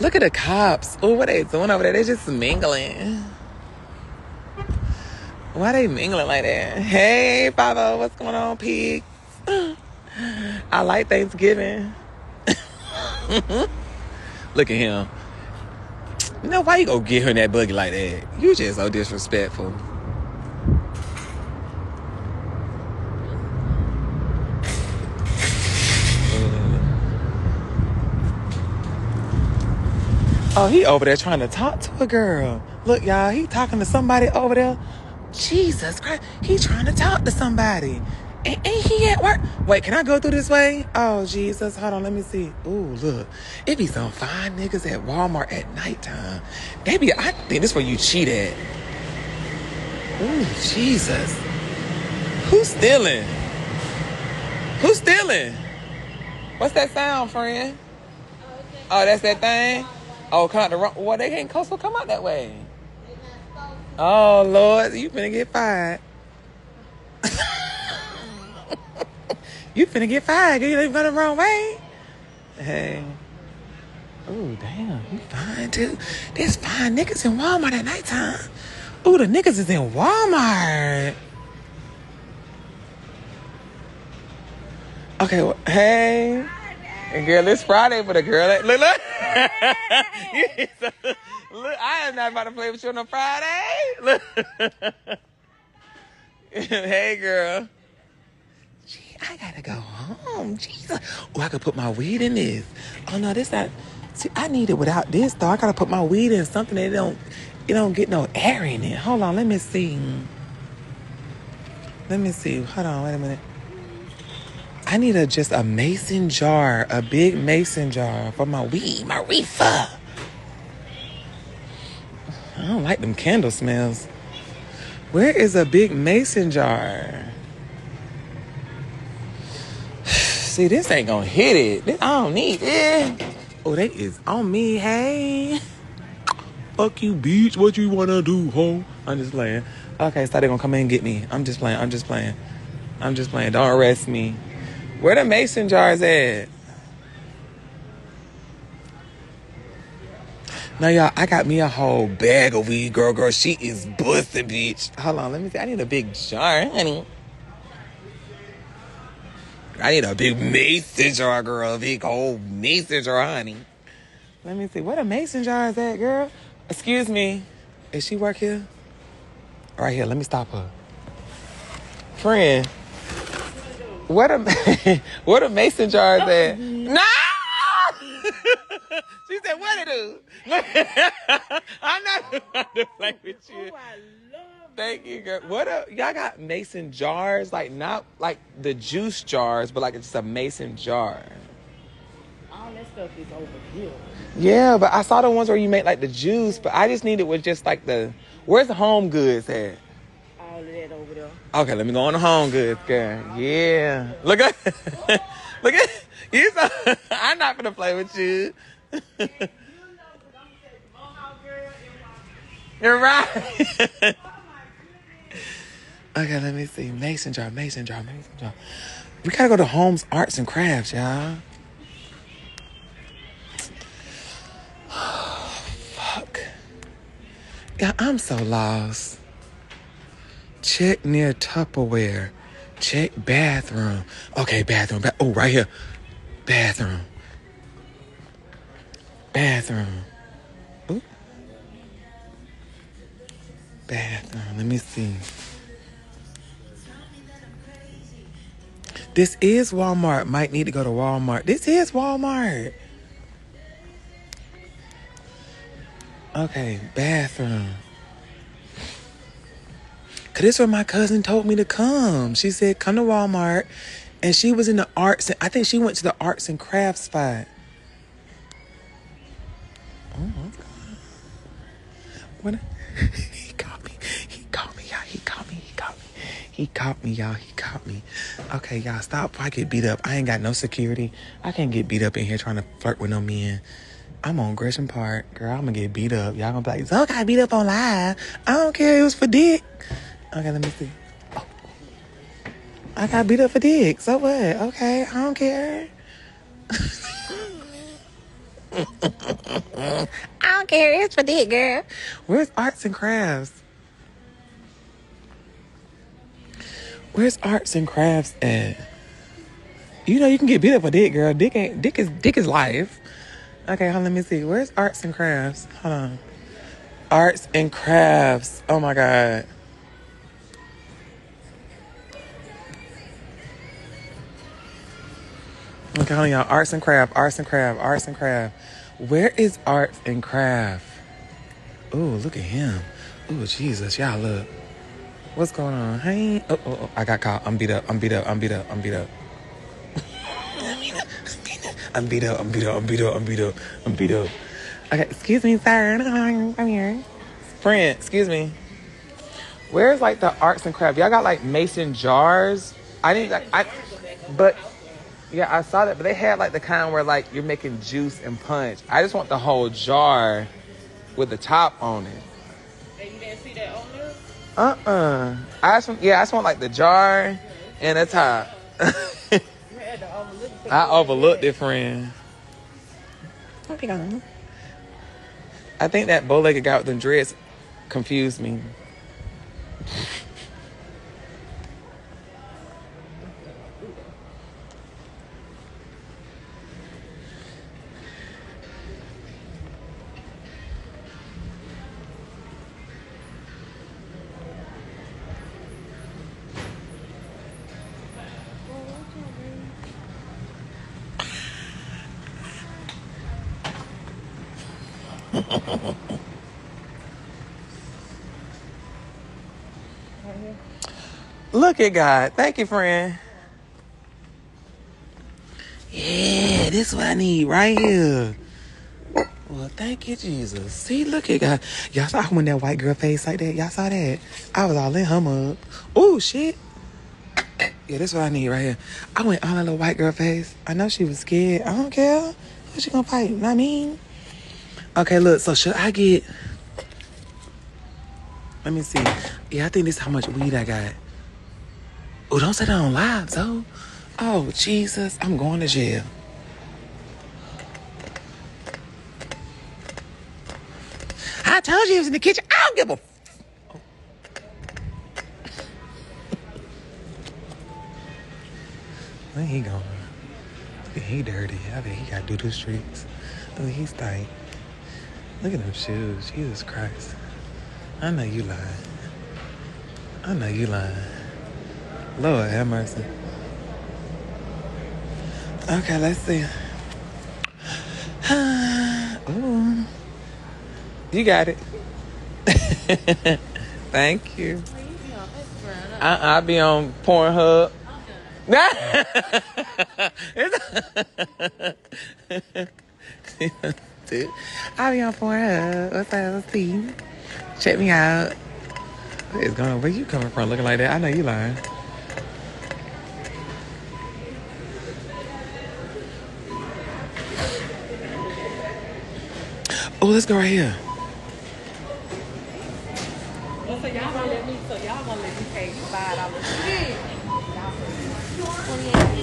Look at the cops. Oh, what they doing over there? They just mingling. Why they mingling like that? Hey, Pavo, what's going on, pig? I like Thanksgiving. Look at him. You know why you go get her in that buggy like that? You just so disrespectful. Oh, he over there trying to talk to a girl. Look, y'all, he talking to somebody over there. Jesus Christ, he trying to talk to somebody. Ain't, he at work? Wait, can I go through this way? Oh, Jesus, hold on, let me see. Ooh, look, it be some fine niggas at Walmart at nighttime. They I think this where you cheat at. Ooh, Jesus. Who's stealing? Who's stealing? What's that sound, friend? Oh, oh that's that thing? Oh, come out the wrong. Well, they ain't coastal. Come out that way. Oh Lord, you finna get fired. you finna get fired. You ain't going the wrong way. Hey. Oh damn, you fine too. There's fine niggas in Walmart at nighttime. Ooh, the niggas is in Walmart. Okay, well, hey. And girl, it's Friday for the girl. Look, look. look, I am not about to play with you on a Friday. Look. hey, girl. Gee, I gotta go home. Jesus. Oh, I could put my weed in this. Oh no, this not. See, I need it without this though. I gotta put my weed in something that don't, it don't get no air in it. Hold on, let me see. Let me see. Hold on, wait a minute. I need a just a mason jar, a big mason jar for my weed, my reefer. I don't like them candle smells. Where is a big mason jar? See, this ain't gonna hit it. I don't need it. Oh, they is on me. Hey. Fuck you, bitch. What you wanna do, ho? I'm just playing. Okay, so they gonna come in and get me. I'm just playing. I'm just playing. I'm just playing. Don't arrest me. Where the mason jars at? Now, y'all, I got me a whole bag of weed, girl. Girl, she is busting, bitch. Hold on, let me see. I need a big jar, honey. I need a big mason jar, girl. A big old mason jar, honey. Let me see. What a mason jar is that, girl? Excuse me. Is she work here? Right here. Let me stop her. Friend. What a what a mason jar is that? No. she said, "What to do?" I'm not about to play with you. Oh, Thank you, girl. What a y'all got mason jars? Like not like the juice jars, but like it's just a mason jar. All that stuff is over here. Yeah, but I saw the ones where you make like the juice, but I just needed with just like the where's the home goods at? Okay, let me go on the home goods, girl. Yeah. Look at look at you so, I'm not gonna play with you. You're right. okay, let me see. Mason jar, mason jar, mason jar. We gotta go to Holmes Arts and Crafts, y'all. Fuck. Yeah, I'm so lost. Check near Tupperware. Check bathroom. Okay, bathroom. Ba- oh, right here. Bathroom. Bathroom. Bathroom. Let me see. This is Walmart. Might need to go to Walmart. This is Walmart. Okay, bathroom. Cause this where my cousin told me to come. She said, come to Walmart. And she was in the arts. And, I think she went to the arts and crafts spot. Oh, okay. What? he caught me. He caught me, y'all. He caught me. He caught me. He caught me, y'all. He caught me. Okay, y'all, stop I get beat up. I ain't got no security. I can't get beat up in here trying to flirt with no men. I'm on Gresham Park. Girl, I'm gonna get beat up. Y'all gonna be like, Zoe got beat up on live. I don't care. It was for dick. Okay, let me see. Oh. I got beat up for dick. So what? Okay, I don't care. I don't care. It's for dick, girl. Where's arts and crafts? Where's arts and crafts at? You know you can get beat up for dick, girl. Dick ain't dick is dick is life. Okay, hold on, let me see. Where's arts and crafts? Hold on. Arts and crafts. Oh my god. Hold on, y'all. Arts and craft, arts and craft, arts and craft. Where is arts and craft? Oh, look at him. Oh, Jesus, y'all look. What's going on? Hey, oh, oh, oh, I got caught. I'm beat up. I'm beat up. I'm beat up. I'm beat up. I'm beat up. I'm beat up. I'm beat up. I'm beat up. I'm beat up. Okay, excuse me, sir. I'm here. Friend, excuse me. Where's like the arts and craft? Y'all got like mason jars. I didn't like I, but yeah, I saw that. But they had like the kind where like you're making juice and punch. I just want the whole jar with the top on it. And you didn't see that on there? Uh-uh. I just want, yeah, I just want like the jar and the top. You had to overlook it. I overlooked it, friend. I think that bow-legged guy with the dreads confused me. Look at God. Thank you, friend. Yeah, this is what I need right here. Well, thank you, Jesus. See, look at God. Y'all saw when that white girl face like that? Y'all saw that? I was all in her mug. Oh, shit. Yeah, this is what I need right here. I went all in the white girl face. I know she was scared. I don't care. Who she gonna fight? Not me. Okay, look. So should I get? Let me see. Yeah, I think this is how much weed I got. Oh, don't say that on live, so. Oh, Jesus, I'm going to jail. I told you it was in the kitchen. I don't give a. Where he going? Look at he dirty. I bet he got doo doo streaks. Look, he stank. Look at them shoes. Jesus Christ. I know you lying. I know you lying. Lord have mercy. Okay, let's see. Ooh. You got it. Thank you. Uh-uh, I, I'll be on Pornhub. I'll be on Pornhub. What's up? Let's see. Check me out. What is going on? Where you coming from looking like that? I know you lying. Oh, let's go right here. So y'all gonna let me, so y'all gonna let me pay five dollars.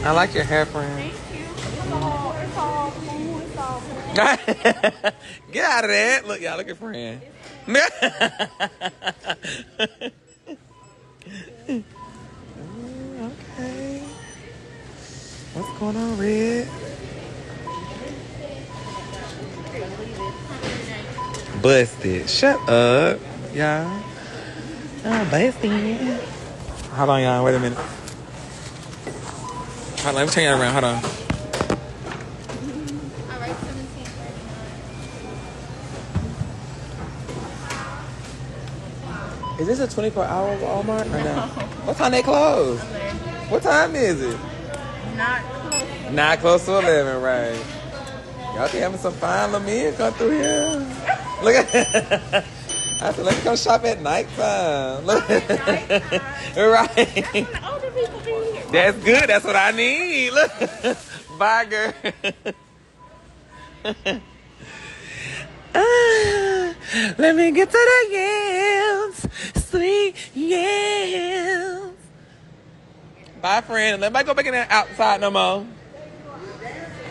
I like your hair, friend. Thank you. It's all, it's all food, it's all food. Get out of there. Look, y'all, look at friend. okay. What's going on, Red? Busted. Shut up, y'all. Oh, busted. Hold on, y'all. Wait a minute. Hold on, let me turn y'all around. Hold on. All right, 17. Is this a 24 hour Walmart or no? What time they close? What time is it? Not close. Not close to 11, right? Y'all be having some fine little men come through here. Look at I said, let me come shop at nighttime. Look. right. The older people be here. That's good. That's what I need. Look. Bye, girl. Ah, let me get to the yams. Sweet yams. Bye, friend. Let me go back in there outside no more.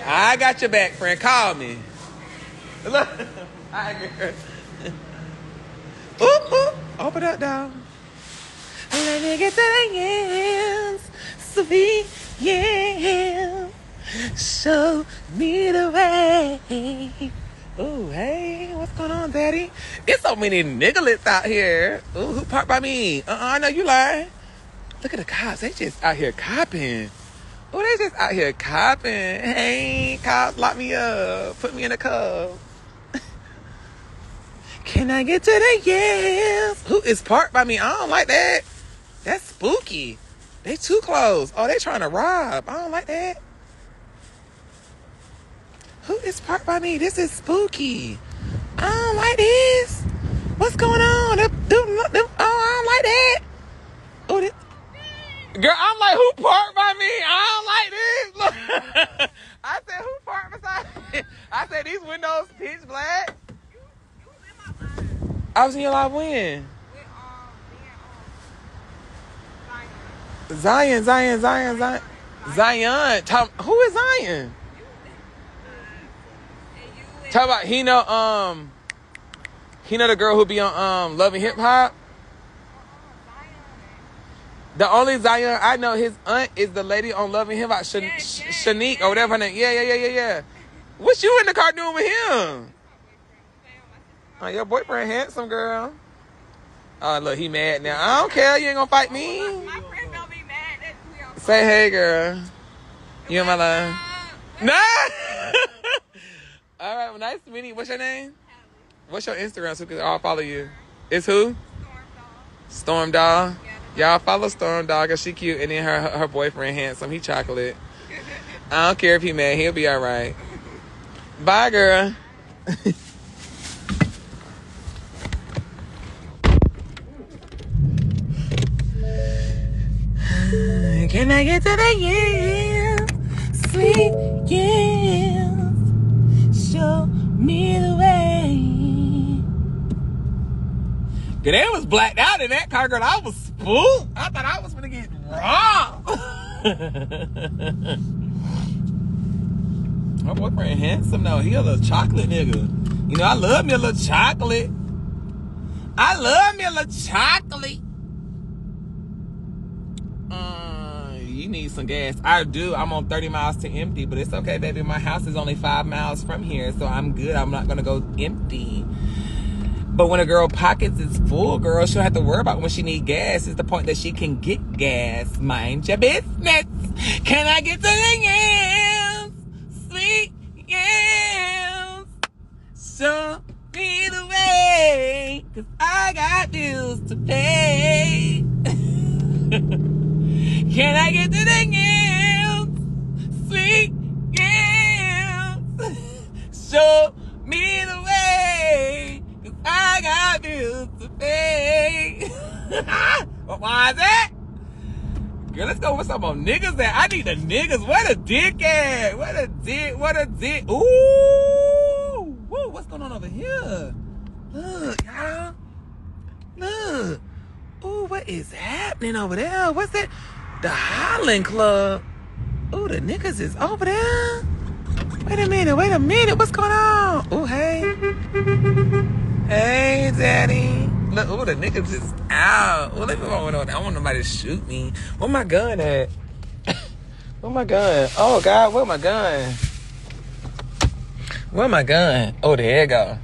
I got your back, friend. Call me. Look. Hi, girl. Oop, oop. Open up, dog. Let me get the yams. Sweet yams. Show me the way. Ooh, hey, what's going on, Daddy? It's so many nigglets out here. Ooh, who parked by me? Uh-uh, I know you lying. Look at the cops. They just out here copping. Oh, they just out here copping. Hey, cops, lock me up. Put me in a cup. Can I get to the yes? Who is parked by me? I don't like that. That's spooky. They too close. Oh, they trying to rob. I don't like that. Who is parked by me? This is spooky. I don't like this. What's going on? Oh, I don't like that. Oh, Girl, I'm like, who parked by me? I don't like this. Look. I said, who parked beside me? I said, these windows pitch black. I was in your live when? Zion, Zion, Zion, Zion. Zion. Tom, who is Zion? Talk about he know um he know the girl who be on um Love and Hip Hop. The only Zion I know, his aunt is the lady on Love and Hip Hop, Shan- Yeah, yeah, Shanique or whatever her name. Yeah, yeah, yeah, yeah, yeah. What you in the car doing with him? Oh, your boyfriend handsome girl. Oh, look, he mad now. I don't care. You ain't gonna fight me. My friend don't be mad that Say hey, girl. You in my life? No. all right. Well, nice to meet you. What's your name? What's your Instagram so we can all follow you? It's who? Storm Doll. Y'all follow Storm Doll cause she cute, and then her her boyfriend handsome. He chocolate. I don't care if he mad. He'll be all right. Bye, girl. Can I get to the yeah, sweet yeah? Show me the way. Girl, they was blacked out in that car, girl. I was spooked. I thought I was gonna get robbed. My boyfriend handsome though. He a little chocolate nigga. You know, I love me a little chocolate. I love me a little chocolate. Uh, you need some gas. I do. I'm on 30 miles to empty, but it's okay, baby. My house is only five miles from here, so I'm good. I'm not gonna go empty. But when a girl pockets is full, girl, she'll have to worry about when she need gas. Is the point that she can get gas. Mind your business. Can I get to the yams? Sweet yams. Show me the way. Cause I got bills to pay. Can I get to the yams? Sweet yams. Show me the way. Cause I got bills to pay. Why is that? Girl, let's go with some more niggas that I need the niggas. What the dick at? Where the dick? What the dick? Ooh! Woo, what's going on over here? Look, y'all. Look. Ooh, what is happening over there? What's that? The Highland Club. Ooh, the niggas is over there. Wait a minute, wait a minute. What's going on? Ooh, hey. Hey, daddy. Look, ooh, the niggas is out. Well, let me on. I don't want nobody to shoot me. Where my gun at? Where my gun? Oh, God, where my gun? Where my gun? Oh, there you go.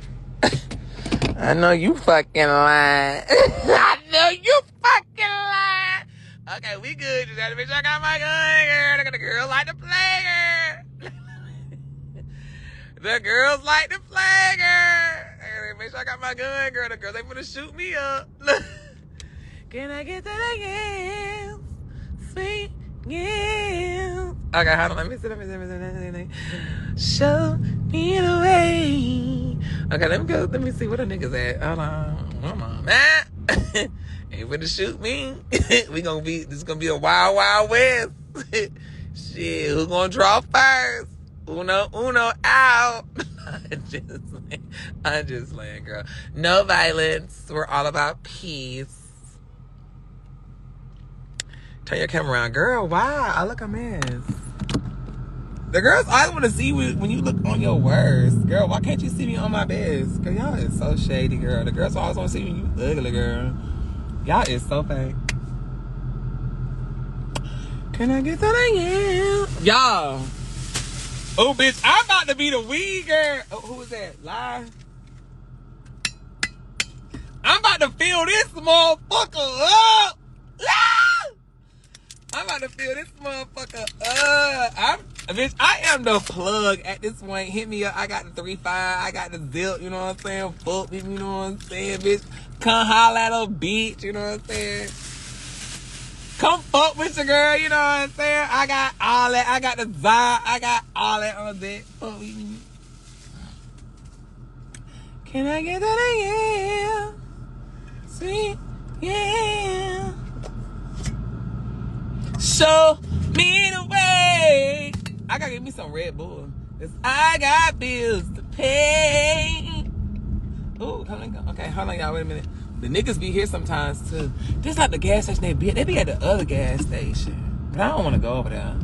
I know you fucking lying. I know you fucking lying. Okay, we good. Just had to make sure I got my gun, at the girls like to play, the girls like to play, girl. Make sure I got my gun, girl. The girls ain't gonna shoot me up. Can I get the yams? Sweet yams. Okay, hold on. Let me see. Let me see. Let me see. Let. Show me the way. Okay, let me go. Let me see where the niggas at. Hold on. Come on, man. Ain't gonna shoot me. we gonna be. This is gonna be a wild, wild west. Shit, who gonna draw first? Uno, uno, out. I'm just, I'm just playing, girl. No violence. We're all about peace. Turn your camera around. Girl, why? I look a mess. The girls I want to see when you look on your worst. Girl, why can't you see me on my best? Girl, y'all is so shady, girl. The girls always want to see me you ugly, girl. Y'all is so fake. Can I get that again? Y'all. Oh, bitch, I'm about to be the weed girl. Oh, who is that? Live? I'm about to fill this motherfucker up. I'm about to fill this motherfucker up. I'm, bitch, I am the plug at this point. Hit me up. I got the three five. I got the zip. You know what I'm saying? Fuck me. You know what I'm saying, bitch? Come holla at a bitch. You know what I'm saying? Come fuck with your girl. You know what I'm saying? I got all that. I got the vibe. I got all that on that. Fuck with me. Can I get that? Yeah. See? Yeah. Show me the way. I gotta get me some Red Bull. Cause I got bills to pay. Ooh, hold on. Okay, hold on, y'all. Wait a minute. The niggas be here sometimes too. This like the gas station they be. They be at the other gas station. But I don't want to go over there.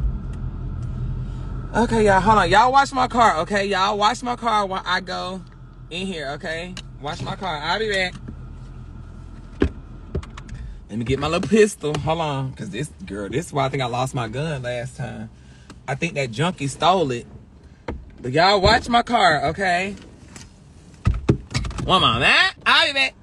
Okay, y'all. Hold on. Y'all watch my car, okay? Y'all watch my car while I go in here, okay? Watch my car. I'll be back. Let me get my little pistol. Hold on. Cause this girl, this is why I think I lost my gun last time. I think that junkie stole it. But y'all watch my car, okay? One moment. I'll be.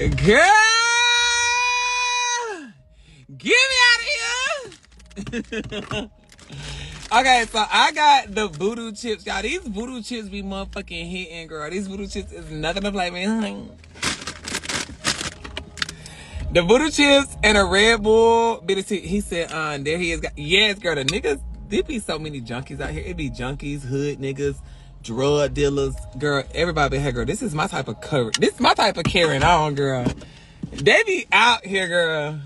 Girl! Get me out of here! okay, so I got the voodoo chips. Y'all, these voodoo chips be motherfucking hitting, girl. These voodoo chips is nothing to play with. The voodoo chips and a Red Bull. He said, uh, there he is. Yes, girl, the niggas, there be so many junkies out here. It be junkies, hood niggas, drug dealers. Girl, everybody here, girl. This is my type of cover. This is my type of carrying on, girl. They be out here, girl.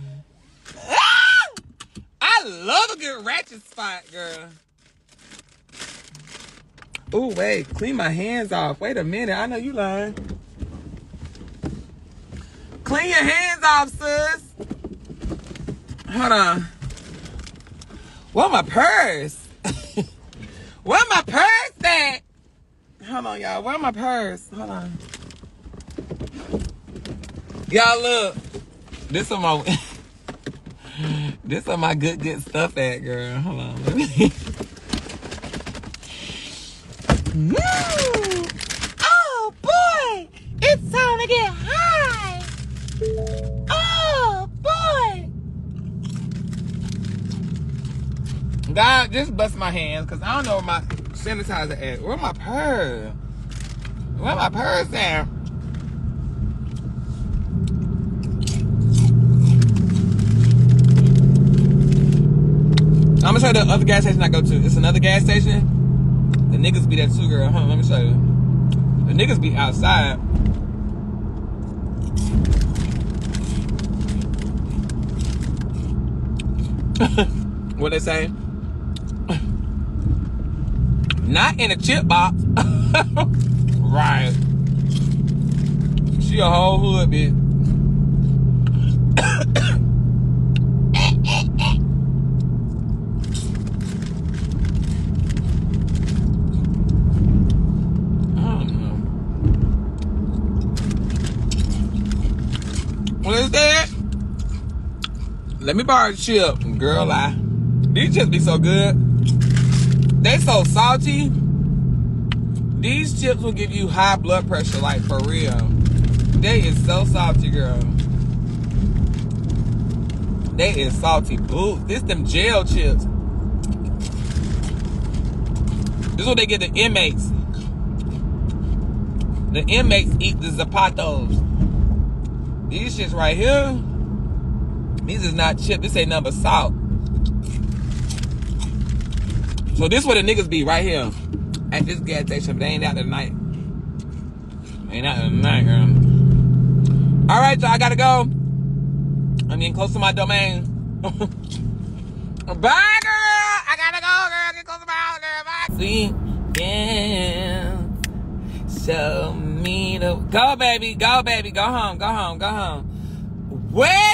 Ah! I love a good ratchet spot, girl. Oh, wait. Clean my hands off. Wait a minute. I know you lying. Clean your hands off, sis. Hold on. Where my purse? Where my purse at? Hold on, y'all. Where my purse? Hold on. Y'all look. This is my This is my good good stuff at, girl. Hold on. Let me Woo! Oh boy! It's time to get high! Oh boy! God, just bust my hands because I don't know where my sanitizer at. Where my purse? Where my purse at? I'm gonna show you the other gas station I go to. It's another gas station. The niggas be there too, girl. Huh, let me show you. The niggas be outside. what they say? Not in a chip box. right. She a whole hood bitch. What is that? Let me borrow the chip. Girl, I. These chips be so good. They so salty. These chips will give you high blood pressure, like for real. They is so salty, girl. They is salty. Boo. This them jail chips. This is what they get the inmates. The inmates eat the zapatos. These shits right here, these is not chip. This ain't number salt. So this where the niggas be right here at this gas station. They ain't out tonight. Ain't out tonight, girl. All right, y'all. I gotta go. I'm getting close to my domain. Bye, girl. I gotta go, girl. Get close to my house, girl. Bye. See, yeah. Show me the go, baby, go, baby, go home, go home, go home. Where's the?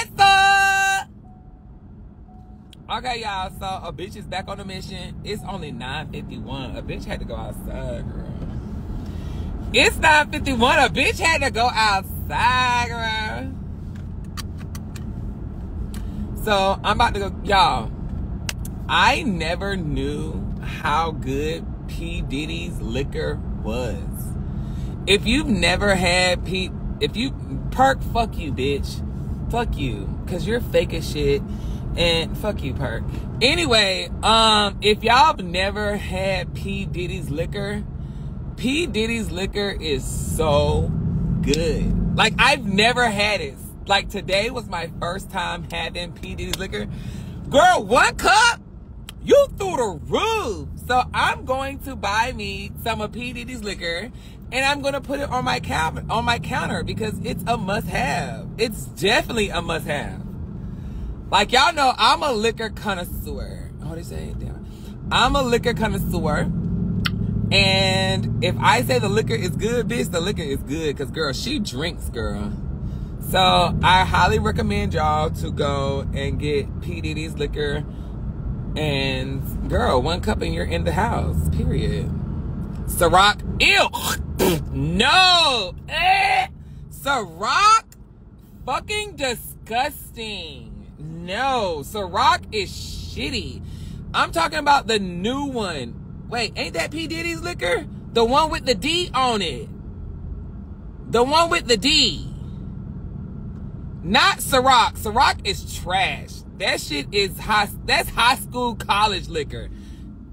Okay, y'all. So a bitch is back on the mission. It's only 9:51. A bitch had to go outside, girl. It's 9:51. A bitch had to go outside, girl. So I'm about to go, y'all. I never knew how good P Diddy's liquor was. If you've never had Pete, if you perk, fuck you, bitch. Fuck you. Cause you're fake as shit. And fuck you, perk. Anyway, um, if y'all have never had P. Diddy's liquor, P. Diddy's liquor is so good. Like I've never had it. Like today was my first time having P. Diddy's liquor. Girl, one cup, you threw the roof. So I'm going to buy me some of P. Diddy's liquor and I'm gonna put it on my on my counter because it's a must-have. It's definitely a must-have. Like y'all know, I'm a liquor connoisseur. Oh, they say damn. I'm a liquor connoisseur. And if I say the liquor is good, bitch, the liquor is good. Cause girl, she drinks, girl. So I highly recommend y'all to go and get P. Diddy's liquor. And girl, one cup and you're in the house. Period. Ciroc, ew. no. Eh. Ciroc, fucking disgusting. No, Ciroc is shitty. I'm talking about the new one. Wait, ain't that P. Diddy's liquor? The one with the D on it. The one with the D. Not Ciroc. Ciroc is trash. That shit is high. That's high school college liquor.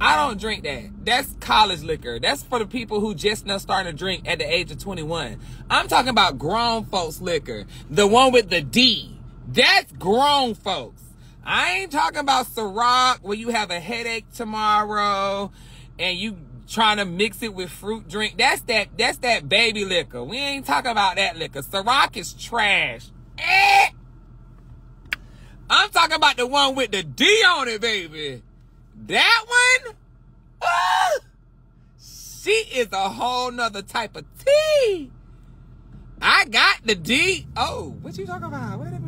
I don't drink that. That's college liquor. That's for the people who just now starting to drink at the age of 21. I'm talking about grown folks liquor. The one with the D. That's grown folks. I ain't talking about Ciroc where you have a headache tomorrow and you trying to mix it with fruit drink. That's that that's that baby liquor. We ain't talking about that liquor. Ciroc is trash. Eh. I'm talking about the one with the D on it, baby. That one? She is a whole nother type of tea. I got the D. Oh, what you talking about? Wait a minute,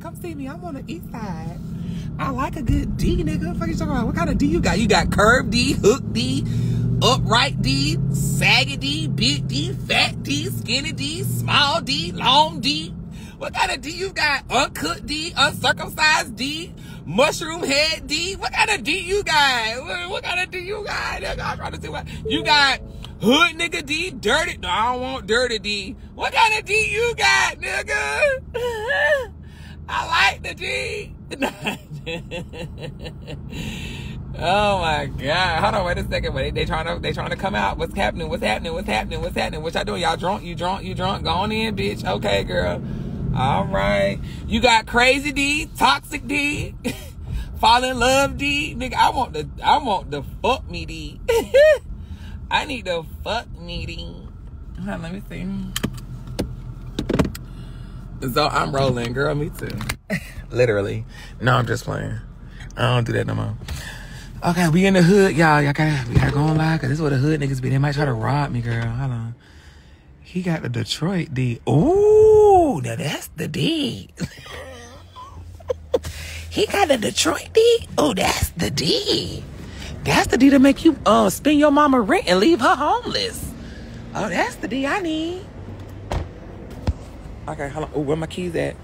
Come see me. I'm on the east side. I like a good D, nigga. What you talking about? What kind of D you got? You got curved D, hook D, upright D, saggy D, big D, fat D, skinny D, small D, long D. What kind of D you got? Uncut D, uncircumcised D, mushroom head D. What kind of D you got? What, kind of D you got? I'm trying to see what you got. Hood nigga D, dirty. No, I don't want dirty D. What kind of D you got, nigga? I like the G. oh my god! Hold on, wait a second. Wait, they trying to they trying to come out. What's happening? What's happening? What's happening? What's happening? What y'all doing? Y'all drunk? You drunk? You drunk? Go on in, bitch. Okay, girl. All right. You got crazy D, toxic D, fall in love D, nigga. I want the I want the fuck me D. I need the fuck me D. Hold on, let me see. So I'm rolling, girl. Me too. Literally. No, I'm just playing. I don't do that no more. Okay, we in the hood, y'all. Y'all gotta, we gotta go on live, cause this is where the hood niggas be. They might try to rob me, girl. Hold on. He got the Detroit D. Ooh, now that's the D. he got the Detroit D. Oh, that's the D. That's the D to make you uh spend your mama rent and leave her homeless. Oh, that's the D I need. Okay, hold on. Oh, where my keys at?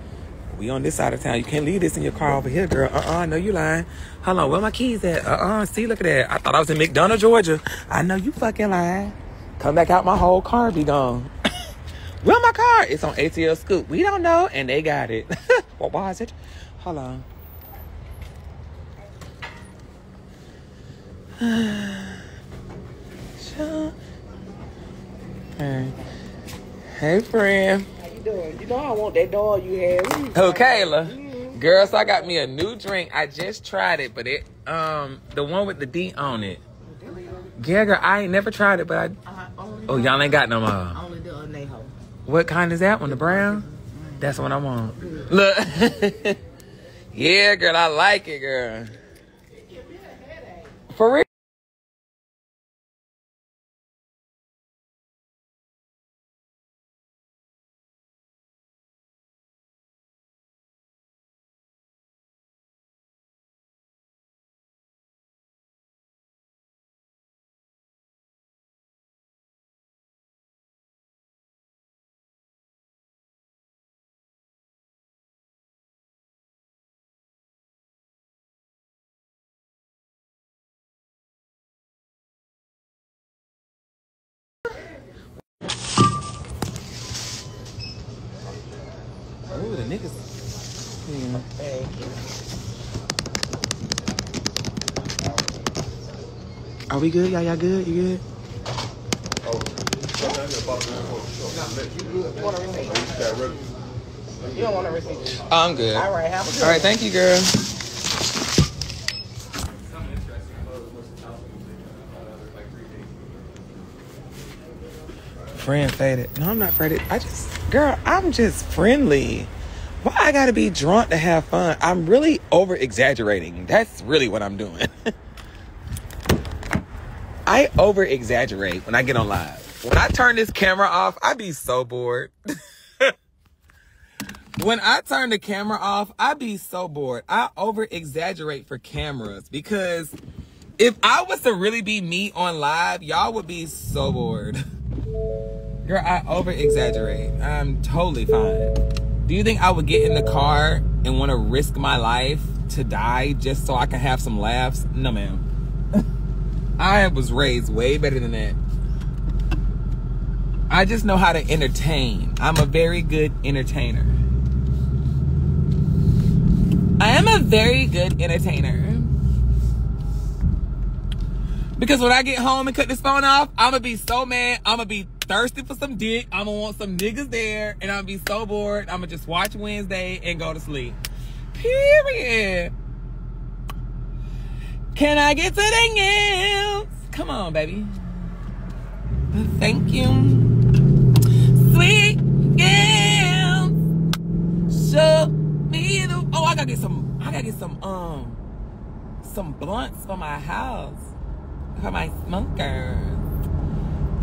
We on this side of town. You can't leave this in your car over here, girl. Uh-uh, no, you lying. Hold on, where my keys at? Uh-uh, see, look at that. I thought I was in McDonough, Georgia. I know you fucking lying. Come back out, my whole car be gone. where my car? It's on ATL Scoop. We don't know, and they got it. what was it? Hold on. Hey. Hey, friend. Doing? You know I want that dog you had. Oh, Kayla. Girl, so I got me a new drink. I just tried it, but it um the one with the D on it. Yeah, girl, I ain't never tried it, but I Oh, y'all ain't got no more. Only the anejo. What kind is that one? The brown? That's what I want. Look. yeah, girl, I like it, girl. For real. Ooh, the niggas. Hmm. Are we good? Y'all, y'all good? You good? You don't want to receive. I'm good. All right, have a good All right, thank you, girl. Friend faded. No, I'm not faded. I just, girl, I'm just friendly. Why I gotta be drunk to have fun? I'm really over exaggerating. That's really what I'm doing. I over exaggerate when I get on live. When I turn this camera off, I be so bored. when I turn the camera off, I be so bored. I over exaggerate for cameras because if I was to really be me on live, y'all would be so bored. Girl, I over exaggerate. I'm totally fine. Do you think I would get in the car and want to risk my life to die just so I can have some laughs? No, ma'am. I was raised way better than that. I just know how to entertain. I'm a very good entertainer. I am a very good entertainer. Because when I get home and cut this phone off, I'm gonna be so mad. I'm gonna be thirsty for some dick. I'm gonna want some niggas there, and I'll be so bored. I'm gonna just watch Wednesday and go to sleep. Period. Can I get to the ends? Come on, baby. Thank you. Sweet gams. Show me the. Oh, I gotta get some. I gotta get some. Um, some blunts for my house for my smokers.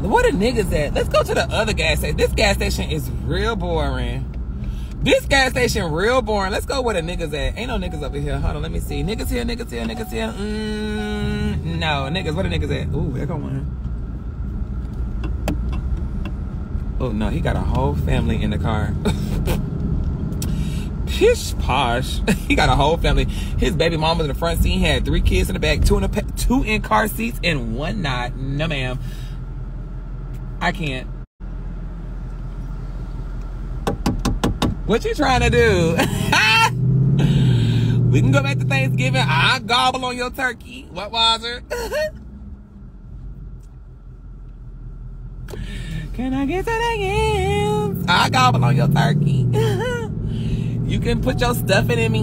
Where the niggas at? Let's go to the other gas station. This gas station is real boring. This gas station real boring. Let's go where the niggas at. Ain't no niggas over here. Hold on, let me see. Niggas here, niggas here, niggas here. Mm, no, niggas. Where the niggas at? Ooh, there go one. Oh no, he got a whole family in the car. Pish posh. he got a whole family. His baby mama in the front seat. He had three kids in the back, two in the two in car seats, and one not. No, ma'am. I can't. What you trying to do? we can go back to Thanksgiving. I gobble on your turkey. What was it? Can I get to the? I gobble on your turkey. you can put your stuff in me.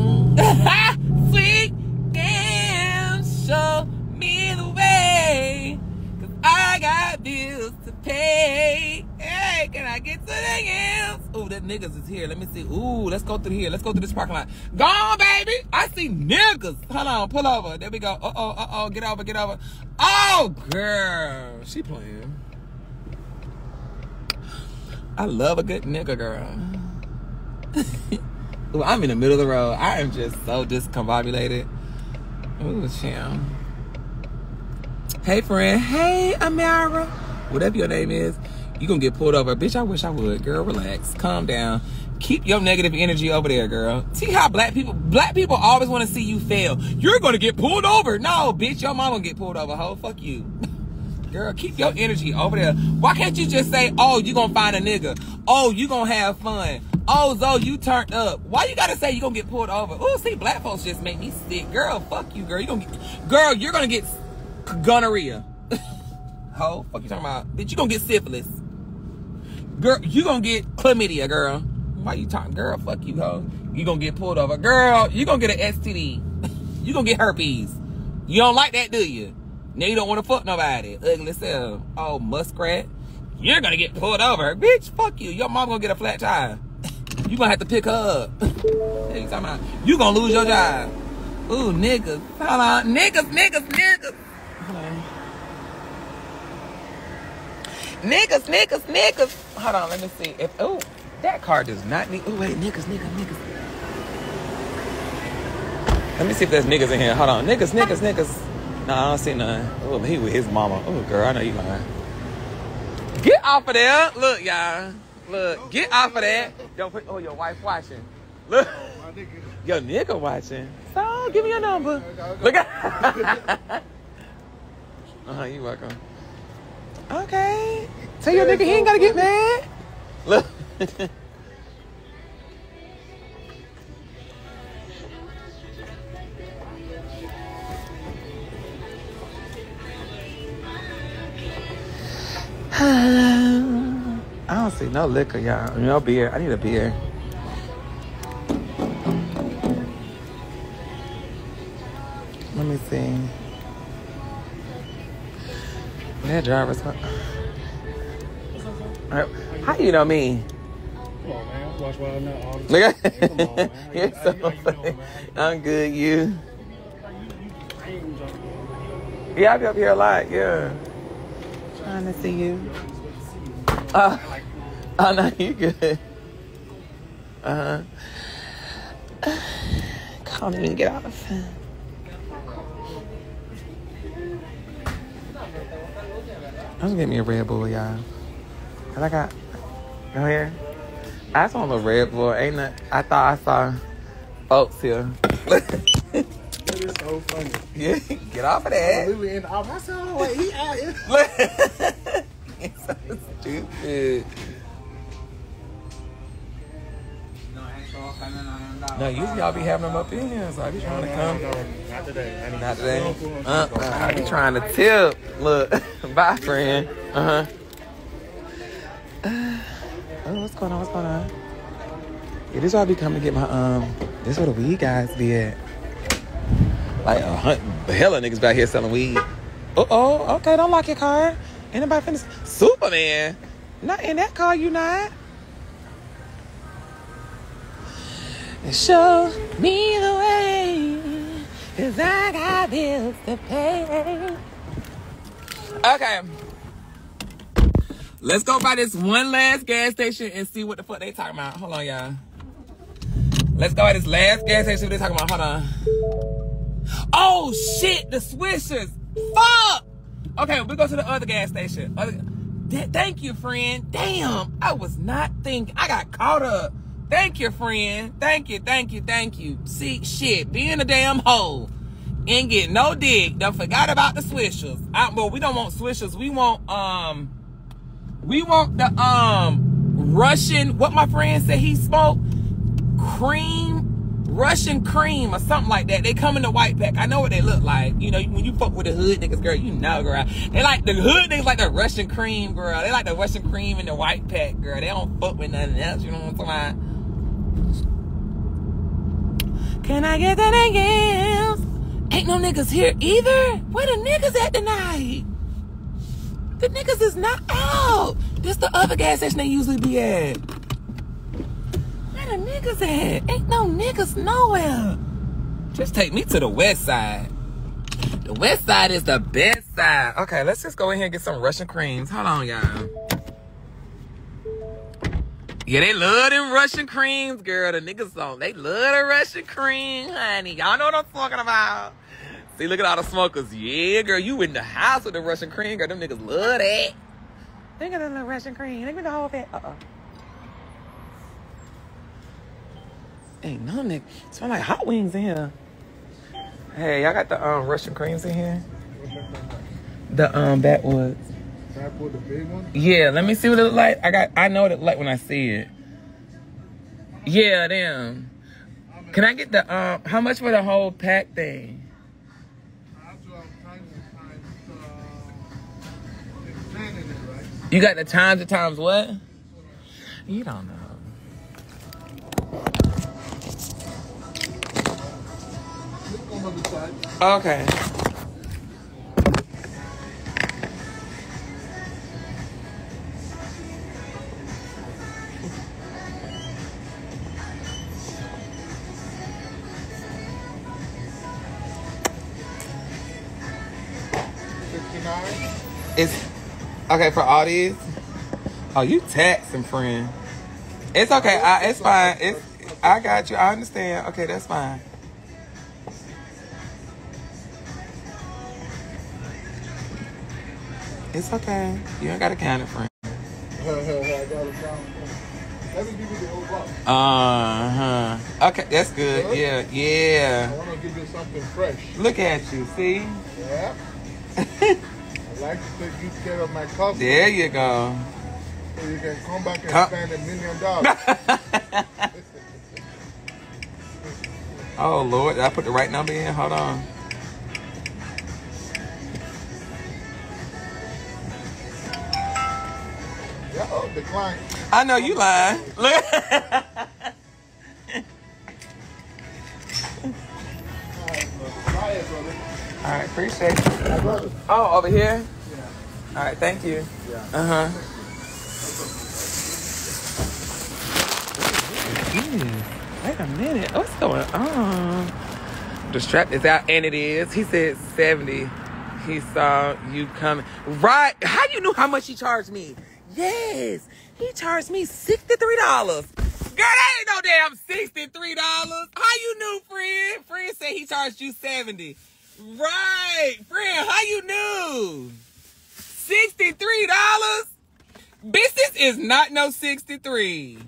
Sweet damn, show me the way. Cause I got bills pay. Hey, can I get the ends? Ooh, that niggas is here. Let me see. Ooh, let's go through here. Let's go through this parking lot. Go on, baby. I see niggas. Hold on, pull over. There we go. Uh oh, uh oh. Get over, get over. Oh, girl. She playing. I love a good nigga, girl. Ooh, I'm in the middle of the road. I am just so discombobulated. Ooh, Sham. Hey, friend. Hey, Amara. Whatever your name is, you're gonna get pulled over. Bitch, I wish I would. Girl, relax. Calm down. Keep your negative energy over there, girl. See how black people black people always want to see you fail. You're gonna get pulled over. No, bitch, your gonna get pulled over. Ho, fuck you. Girl, keep your energy over there. Why can't you just say, oh, you gonna find a nigga? Oh, you gonna have fun. Oh, Zoe, you turned up. Why you gotta say you gonna get pulled over? Oh, see, black folks just make me sick. Girl, fuck you, girl. You gonna get, girl, you're gonna get gonorrhea. Ho, fuck you talking about? Bitch, you gonna get syphilis. Girl, you gonna get chlamydia, girl. Why you talking? Girl, fuck you, ho. You gonna get pulled over. Girl, you gonna get an STD. you gonna get herpes. You don't like that, do you? Now you don't want to fuck nobody. Ugly self. Oh, muskrat. You're gonna get pulled over. Bitch, fuck you. Your mom gonna get a flat tire. You gonna have to pick her up. Hey, you talking about? You gonna lose your job. Ooh, niggas. Hold on. Niggas, niggas, niggas. Hold. Niggas, niggas, niggas. Hold on, let me see. If oh, that car does not need. Oh wait, niggas, niggas, niggas. Let me see if there's niggas in here. Hold on, niggas, niggas, niggas. No, I don't see none. Oh, he with his mama. Oh, girl, I know you lying. Get off of there. Look, y'all. Look, get off of that. Don't put. Oh, your wife watching. Look, your nigga watching. So, give me your number. Look at. uh huh. You welcome. Okay. Tell your nigga he ain't gotta get mad. Look. I don't see no liquor, y'all. No beer. I need a beer. Let me see. That driver's. Uh, How you know me? Come on, man. Watch Wild Now all the Look time. at Come on, man. How you- You're how so you- how you doing, man? I'm good. You? I ain't gonna jump in. Yeah, I be up here a lot. Yeah. Trying to see you. Uh, oh no, you good. Uh huh. Can't even get off. I'm gonna get me a Red Bull, y'all. Cause I got go here. I saw a Red Bull. Ain't that? I thought I saw folks here. That is so funny. yeah, get off of We that. were in the office. I said, oh, wait, he out here. it's so stupid. No, usually y'all be having them up in here, so I be trying to come. Not today. I Not today. Uh, uh, I be trying to tip. Look, bye, friend. Uh huh. oh, what's going on? What's going on? Yeah, this why I be coming to get my um. This where the weed guys be at. Like a hunt, the hell of niggas back here selling weed. Uh oh. Okay, don't lock your car. Anybody finna Superman? Not in that car, you not. Show me the way, cause I got bills to pay. Okay. Let's go by this one last gas station and see what the fuck they talking about. Hold on, y'all. Let's go by this last gas station. They talking about. Hold on. Oh shit, the swishers. Fuck. Okay, we go to the other gas station. Other, Th- thank you, friend. Damn, I was not thinking. I got caught up. Thank you, friend. Thank you, thank you, thank you. See, shit, being a damn hoe and get no dick. Don't forgot about the swishers. I, well, we don't want swishers. We want um, we want the um Russian. What my friend said he smoked cream, Russian cream or something like that. They come in the white pack. I know what they look like. You know, when you fuck with the hood niggas, girl, you know, girl. They like the hood niggas like the Russian cream, girl. They like the Russian cream in the white pack, girl. They don't fuck with nothing else. You know what I'm talking about? Can I get that again? Ain't no niggas here either. Where the niggas at tonight? The niggas is not out. This the other gas station they usually be at. Where the niggas at? Ain't no niggas nowhere. Just take me to the west side. The west side is the best side. Okay, let's just go in here and get some Russian creams. Hold on, y'all. Yeah, they love them Russian creams, girl. The niggas on. They love the Russian cream, honey. Y'all know what I'm talking about. See, look at all the smokers. Yeah, girl, you in the house with the Russian cream, girl. Them niggas love that. Think of the little Russian cream. Think of the whole thing. Uh-uh. Ain't no nigga. Smell like hot wings in here. Hey, y'all got the um Russian creams in here? The um backwoods. Can I put the big one? Yeah, let me see what it look like. I got I know what it like when I see it. Yeah, them. Can I get the um how much for the whole pack thing? Actually, I'm trying to find uh, it's 10 in it, right? You got the times the times what? You don't know. Look on the side. Okay. Okay for all these. Oh, you taxing, friend. It's okay. I, it's fine. It's I got you. I understand. Okay, that's fine. It's okay. You ain't got to count it, friend. I got it down. Let me give you the whole box. Uh huh. Okay, that's good. Yeah, yeah. I want to give you something fresh. Look at you. See? Yeah. I take good of my customers. There you go. So you can come back and spend a million dollars. Oh Lord, did I put the right number in? Hold on. oh, decline. I know you lying. Look. It. All right, appreciate you. Oh, over here. Yeah. All right, thank you. Yeah. Uh huh. Wait a minute. What's going on? The strap is out, and it is. He said 70. He saw you coming. Right. How you knew how much he charged me? Yes. He charged me $63. Girl, that ain't no damn $63. How you knew, friend? Friend said he charged you 70. Right. Friend, how you knew? $63? Business is not no 63.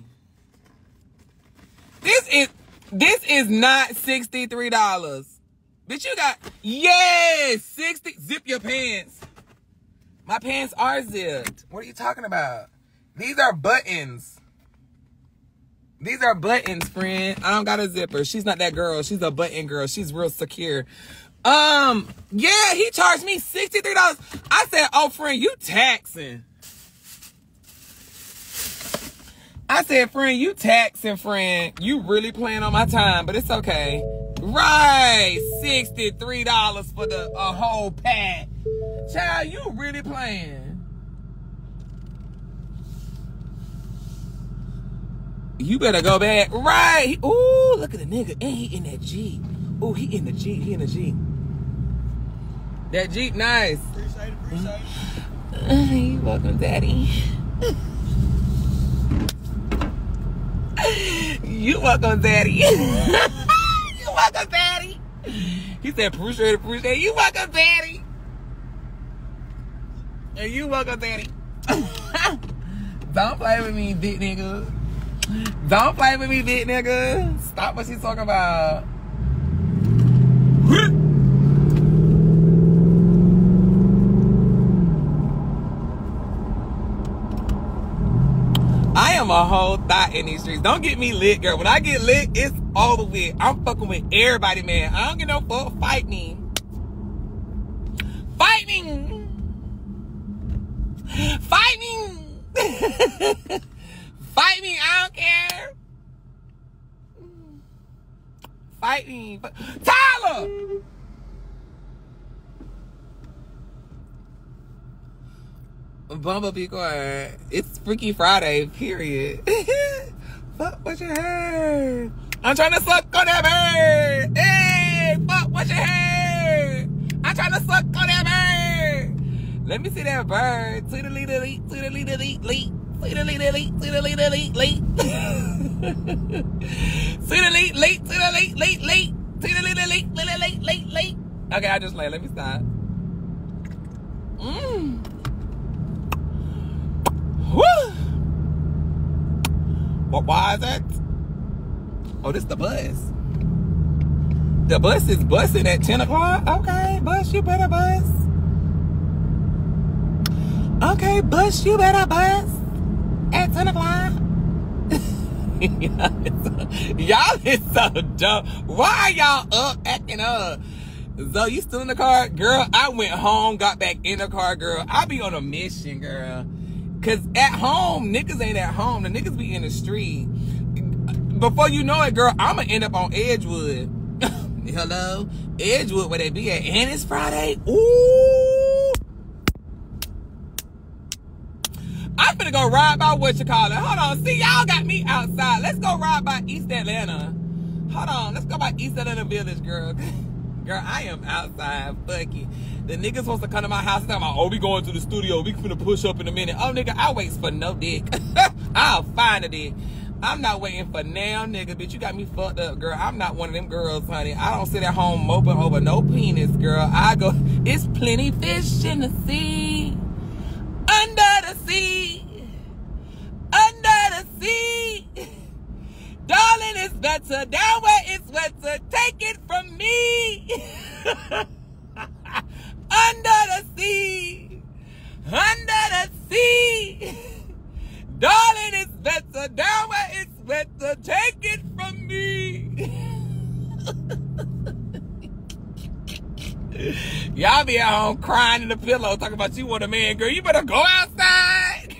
This is this is not $63. Bitch, you got yes, 60 zip your pants. My pants are zipped. What are you talking about? These are buttons. These are buttons, friend. I don't got a zipper. She's not that girl. She's a button girl. She's real secure. Um, yeah, he charged me $63. I said, oh, friend, you taxing. I said, friend, you taxing, friend. You really playing on my time, but it's okay. Right, $63 for the a whole pack. Child, you really playing. You better go back. Right. Ooh, look at the nigga. And he in that Jeep. Ooh, he in the Jeep. He in the Jeep. That Jeep nice. Appreciate it, appreciate it. Uh, you welcome, Daddy. you welcome, Daddy. you welcome, Daddy. He said, appreciate it, appreciate it. You welcome, Daddy. And you welcome, Daddy. Don't play with me, big nigga. Don't play with me, big nigga. Stop what she's talking about. am a whole thought in these streets. Don't get me lit, girl. When I get lit, it's over with. I'm fucking with everybody, man. I don't get no fuck. Fight me. Fight me. Fight me. Fight me. I don't care. Fight me. Tyler! Bumble be. It's Freaky Friday, period. fuck what you heard. I'm trying to suck on that bird. Hey, fuck what you heard. I'm trying to suck on that bird. Let me see that bird. Tweedly delete, tweedly delete, leet. Tweedly delete, tweedly delete, leet. Tweedly late, tweedly late, late. Tweedly late, late, late, late, late. Okay, I just lay. Let me stop. Mmm. Woo! But why is that? Oh, this the bus. The bus is busing at 10 o'clock? Okay, bus, you better bus. Okay, bus, you better bus at 10 o'clock. y'all is so dumb. Why y'all up acting up? So you still in the car? Girl, I went home, got back in the car, girl. I be on a mission, girl. Cause at home, niggas ain't at home. The niggas be in the street. Before you know it, girl, I'ma end up on Edgewood. Hello? Edgewood, where they be at. And it's Friday. Ooh. I'm finna go ride by what you call it. Hold on. See, y'all got me outside. Let's go ride by East Atlanta. Hold on. Let's go by East Atlanta Village, girl. girl, I am outside. Fuck you. The niggas supposed to come to my house and talking about, oh, we going to the studio. We finna push up in a minute. Oh, nigga, I waits for no dick. I'll find a dick. I'm not waiting for now, nigga. Bitch, you got me fucked up, girl. I'm not one of them girls, honey. I don't sit at home moping over no penis, girl. I go, it's plenty fish in the sea. Under the sea. Under the sea. Darling, it's better down where it's wetter. Take it from me. Under the sea. Under the sea. Darling, it's better down where it's wetter. Take it from me. Y'all be at home crying in the pillow talking about you want a man, girl. You better go outside.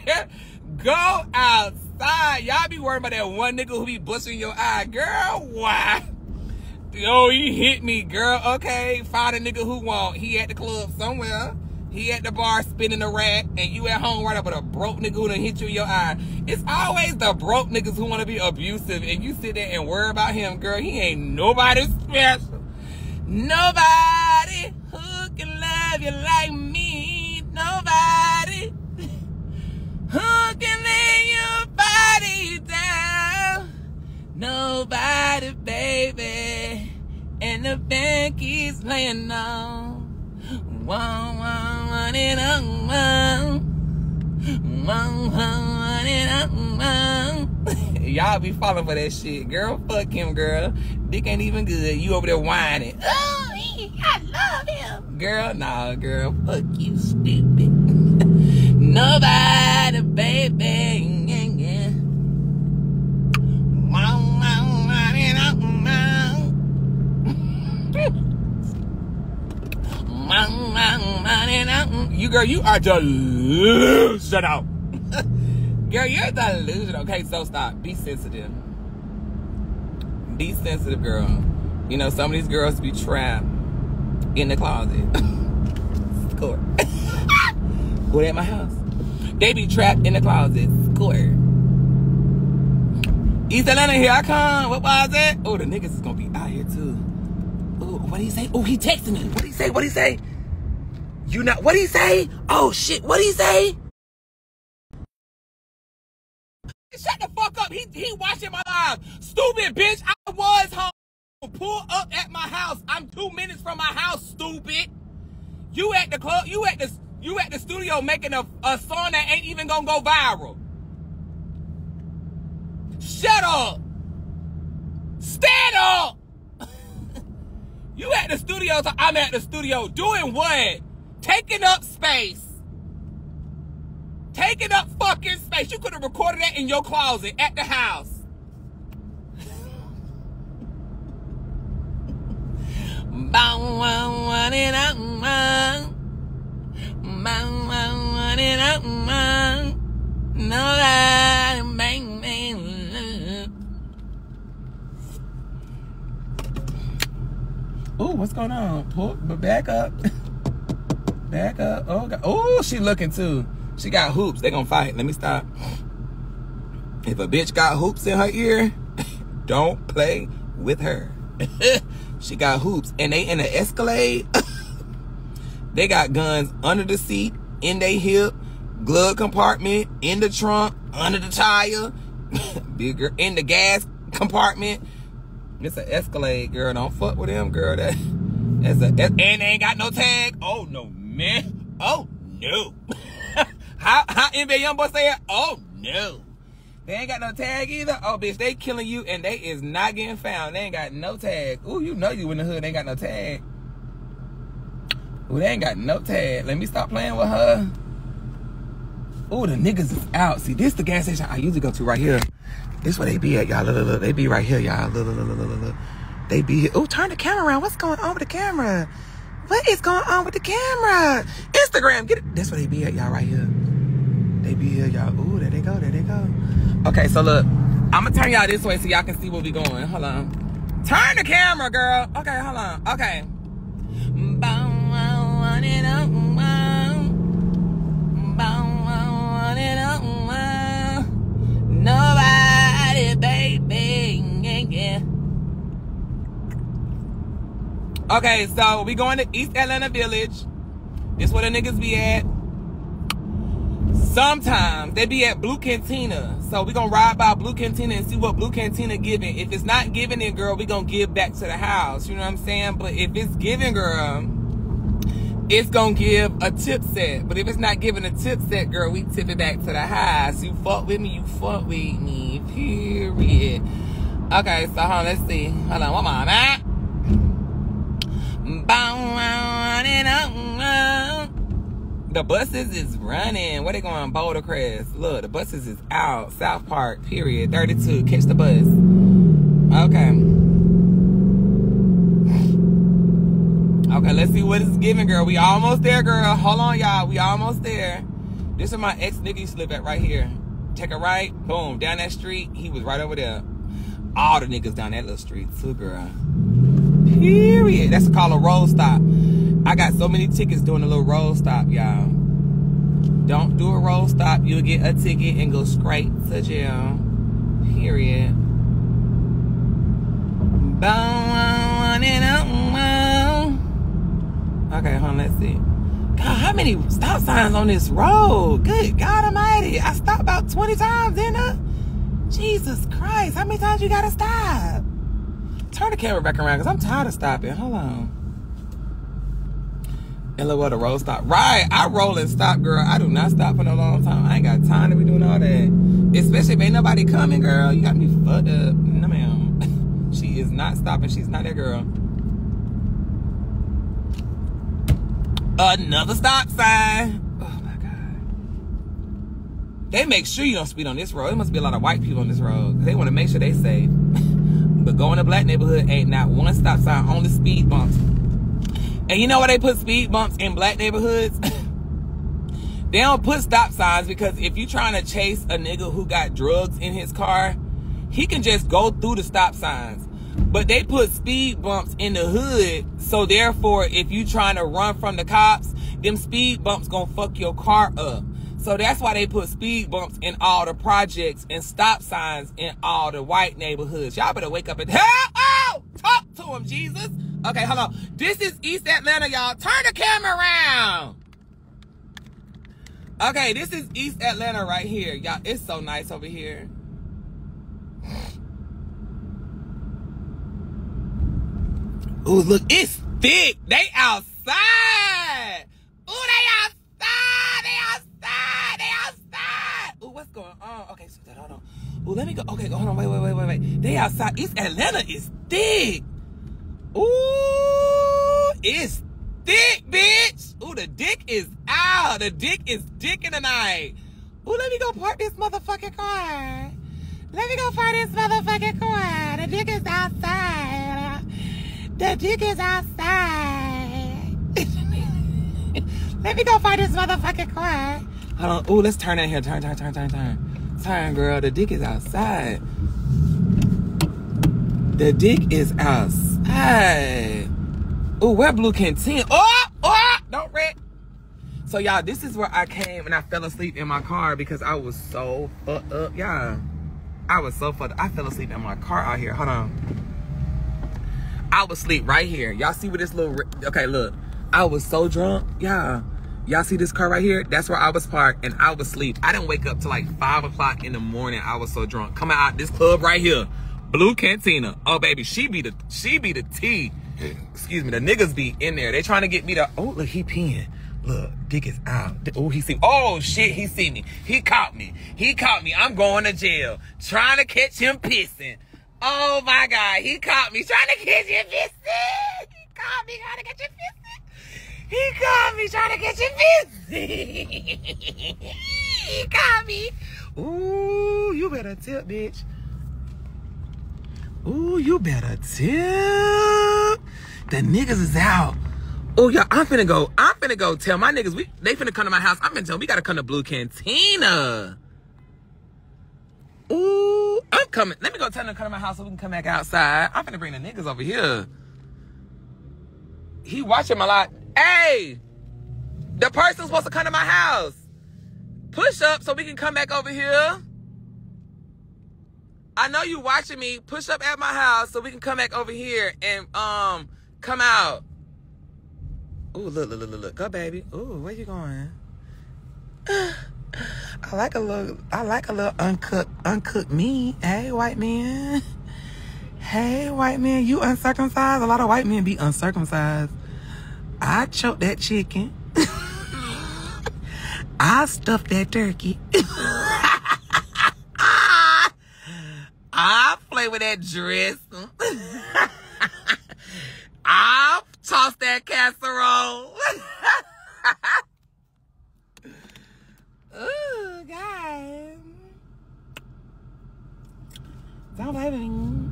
go outside. Y'all be worried about that one nigga who be busting your eye. Girl, why? Oh, Yo, you hit me, girl. Okay, find a nigga who won't. He at the club somewhere. He at the bar spinning a rack, and you at home right up with a broke nigga who done hit you in your eye. It's always the broke niggas who want to be abusive, and you sit there and worry about him, girl. He ain't nobody special. Nobody who can love you like me. Nobody who can lay your body down. Nobody, baby. And the band keeps playing on. One, one, one, and um, one. One, one, one, and um, one. Y'all be falling for that shit. Girl, fuck him, girl. Dick ain't even good. You over there whining. Oh, I love him. Girl, nah, girl. Fuck you, stupid. Nobody, baby. Yeah, yeah. running out. You girl, you are delusional. girl, you're delusional. Okay, so stop. Be sensitive. Be sensitive, girl. You know, some of these girls be trapped in the closet. Score. Go at my house. They be trapped in the closet. Score. East Atlanta, here I come. What was it? Oh, the niggas is gonna be out here too. Oh, what he say? Oh, he texting me. What he say? What he say? You not? What he say? Oh shit! What he say? Shut the fuck up. He he watching my live. Stupid bitch. I was home. Pull up at my house. I'm two minutes from my house. Stupid. You at the club. You at the you at the studio making a, a song that ain't even gonna go viral. Shut up. Stand up. you at the studio, so I'm at the studio. Doing what? Taking up space. Taking up fucking space. You could have recorded that in your closet at the house. Nobody. Ooh, what's going on? Pull, back up. Back up. Oh, God. oh, she looking too. She got hoops. They gonna fight. Let me stop. If a bitch got hoops in her ear, don't play with her. she got hoops, and they in an Escalade. they got guns under the seat, in their hip, glove compartment, in the trunk, under the tire, bigger in the gas compartment. It's an Escalade, girl. Don't fuck with them, girl. That that's a and they ain't got no tag. Oh no, man. Oh no. how how NBA YoungBoy say it? Oh no. They ain't got no tag either. Oh bitch, they killing you and they is not getting found. They ain't got no tag. Ooh, you know you in the hood. They ain't got no tag. Ooh, they ain't got no tag. Let me stop playing with her. Ooh, the niggas is out. See, this the gas station I usually go to right here. This where they be at, y'all. Look, look, look. They be right here, y'all. Look, look, look, look, look, look. They be here. Ooh, turn the camera around. What's going on with the camera? What is going on with the camera? Instagram, get it. That's where they be at, y'all, right here. They be here, y'all. Ooh, there they go, there they go. Okay, so look, I'm gonna turn y'all this way so y'all can see where we going. Hold on. Turn the camera, girl. Okay, hold on. Okay. Nobody, baby. Yeah. Okay, so we going to East Atlanta Village. This where the niggas be at. Sometimes they be at Blue Cantina. So we gonna ride by Blue Cantina and see what Blue Cantina giving. If it's not giving it, girl, we gonna give back to the house. You know what I'm saying? But if it's giving, girl, it's gonna give a tip set. But if it's not giving a tip set, girl, we tip it back to the house. You fuck with me, you fuck with me. Period. Okay, so hold on, let's see. Hold on, one more, man. The buses is running. Where they going? Boulder Crest. Look, the buses is out. South Park, period. 32. Catch the bus. Okay. Okay, let's see what it's giving, girl. We almost there, girl. Hold on, y'all. We almost there. This is my ex nigga used to live at right here. Take a right, boom, down that street. He was right over there. All the niggas down that little street too, girl. Period. That's called a roll stop. I got so many tickets doing a little roll stop, y'all. Don't do a roll stop. You'll get a ticket and go straight to jail. Period. Okay, hold on, let's see. God, how many stop signs on this road? Good God Almighty. I stopped about 20 times, didn't I? Jesus Christ, how many times you gotta stop? Turn the camera back around because I'm tired of stopping. Hold on. And look what a roll stop. Right, I roll and stop, girl. I do not stop for no long time. I ain't got time to be doing all that. Especially if ain't nobody coming, girl. You got me fucked up. No, ma'am. she is not stopping. She's not that girl. Another stop sign. Oh my God. They make sure you don't speed on this road. There must be a lot of white people on this road. They want to make sure they safe. but going to black neighborhood ain't not one stop sign, only speed bumps. And you know why they put speed bumps in black neighborhoods? they don't put stop signs because if you're trying to chase a nigga who got drugs in his car, he can just go through the stop signs. But they put speed bumps in the hood, so therefore, if you're trying to run from the cops, them speed bumps gonna fuck your car up. So that's why they put speed bumps in all the projects and stop signs in all the white neighborhoods. Y'all better wake up and hell oh! Talk to him, Jesus. Okay, hold on. This is East Atlanta, y'all. Turn the camera around. Okay, this is East Atlanta right here. Y'all, it's so nice over here. Ooh, look, it's thick. They outside. Ooh, they outside. They outside. They outside. Ooh, what's going on? Okay, so hold on. Ooh, let me go. Okay, hold on. Wait, wait, wait, wait, wait. They outside. East Atlanta is thick. Ooh, it's thick, bitch. Ooh, the dick is out. The dick is dick in the night. Ooh, let me go park this motherfucking car. Let me go park this motherfucking car. The dick is outside. The dick is outside. let me go find this motherfucking car. Hold on. Ooh, let's turn in here. Turn, turn, turn, turn, turn. Turn, girl. The dick is outside. The dick is outside. Ooh, where Blue can Canteen? Oh, oh, don't wreck. So y'all, this is where I came and I fell asleep in my car because I was so fucked up. Yeah. I was so fucked up. I fell asleep in my car out here. Hold on. I was asleep right here. Y'all see what this little, okay, look. I was so drunk. Yeah. Y'all see this car right here? That's where I was parked and I was asleep. I didn't wake up till like five o'clock in the morning. I was so drunk. Coming out this club right here. Blue Cantina. Oh baby, she be the she be the T. Excuse me, the niggas be in there. They trying to get me to oh look, he peeing. Look, dick is out. Oh, he see Oh shit, he see me. He caught me. He caught me. I'm going to jail. Trying to catch him pissing. Oh my god, he caught me trying to catch him pissing. He caught me trying to catch him pissing. He caught me trying to catch him pissing. he caught me. Ooh, you better tip, bitch. Ooh, you better tip. The niggas is out. Oh, y'all, I'm finna go. I'm finna go tell my niggas, we they finna come to my house. I'm finna tell them we gotta come to Blue Cantina. Ooh, I'm coming. Let me go tell them to come to my house so we can come back outside. I'm finna bring the niggas over here. He watching my lot. Hey, the person's supposed to come to my house. Push up so we can come back over here. I know you watching me. Push up at my house so we can come back over here and um come out. Ooh, look, look, look, look, look. Go, baby. Ooh, where you going? I like a little, I like a little uncooked, uncooked meat. Hey, white man. Hey, white man, you uncircumcised? A lot of white men be uncircumcised. I choke that chicken. I stuff that turkey. I play with that dress. I toss that casserole. Ooh, guys. Don't play with me.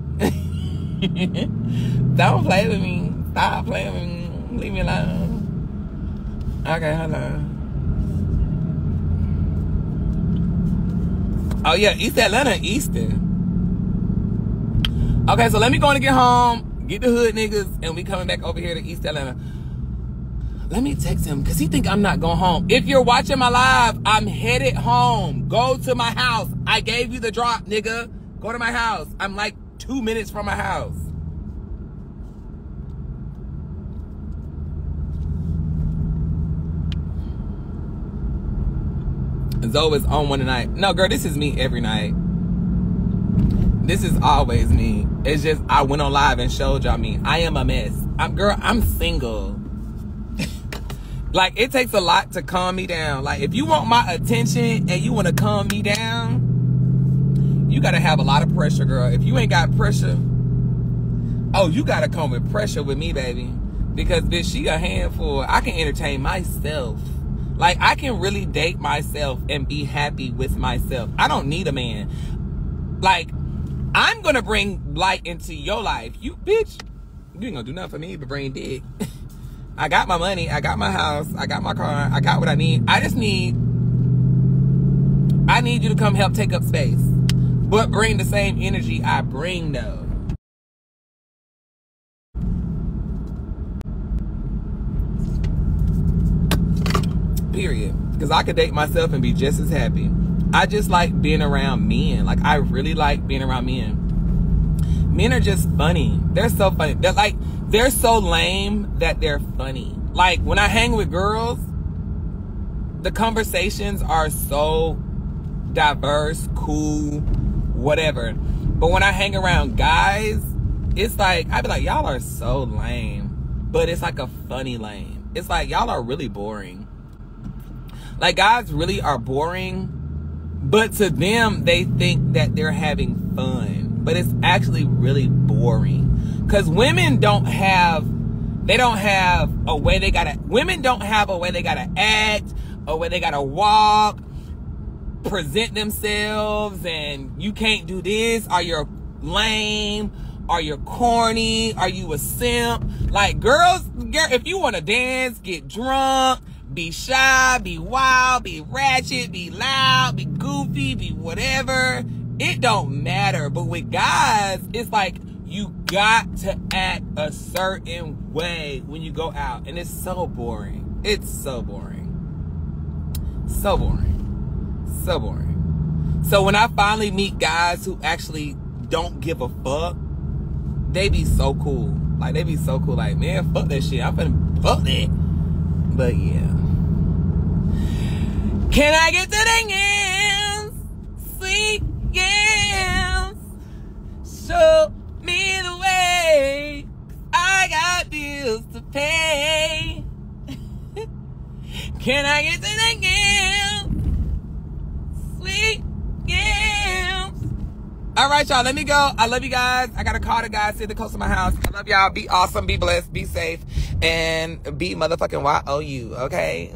Don't play with me. Stop playing with me. Leave me alone. Okay, hold on. Oh yeah, East Atlanta, Easton. Okay, so let me go and get home, get the hood niggas, and we coming back over here to East Atlanta. Let me text him because he think I'm not going home. If you're watching my live, I'm headed home. Go to my house. I gave you the drop, nigga. Go to my house. I'm like two minutes from my house. Zoe is on one tonight. No, girl, this is me every night. This is always me. It's just I went on live and showed y'all me. I am a mess. I'm girl, I'm single. like it takes a lot to calm me down. Like if you want my attention and you want to calm me down, you gotta have a lot of pressure, girl. If you ain't got pressure, oh, you gotta come with pressure with me, baby. Because bitch, she a handful. I can entertain myself. Like I can really date myself and be happy with myself. I don't need a man. Like I'm gonna bring light into your life. You bitch, you ain't gonna do nothing for me but bring dick. I got my money, I got my house, I got my car, I got what I need. I just need I need you to come help take up space. But bring the same energy I bring though. Period. Because I could date myself and be just as happy. I just like being around men. Like I really like being around men. Men are just funny. They're so funny. They're like they're so lame that they're funny. Like when I hang with girls, the conversations are so diverse, cool, whatever. But when I hang around guys, it's like I'd be like, y'all are so lame. But it's like a funny lame. It's like y'all are really boring. Like guys really are boring, but to them they think that they're having fun. But it's actually really boring. Cause women don't have they don't have a way they gotta women don't have a way they gotta act, a way they gotta walk, present themselves, and you can't do this, or you're lame, are you corny, are you a simp? Like girls, girl, if you wanna dance, get drunk, be shy, be wild, be ratchet, be loud, be goofy, be whatever. It don't matter. But with guys, it's like you got to act a certain way when you go out. And it's so boring. It's so boring. So boring. So boring. So when I finally meet guys who actually don't give a fuck, they be so cool. Like they be so cool. Like, man, fuck that shit. I'm finna fuck that. But yeah. Can I get to the yams? Sweet yams. Show me the way. I got bills to pay. Can I get to the yams? Sweet yams. All right, y'all. Let me go. I love you guys. I got to call the guys sit the coast of my house. I love y'all. Be awesome. Be blessed. Be safe. And be motherfucking Y O U. Okay.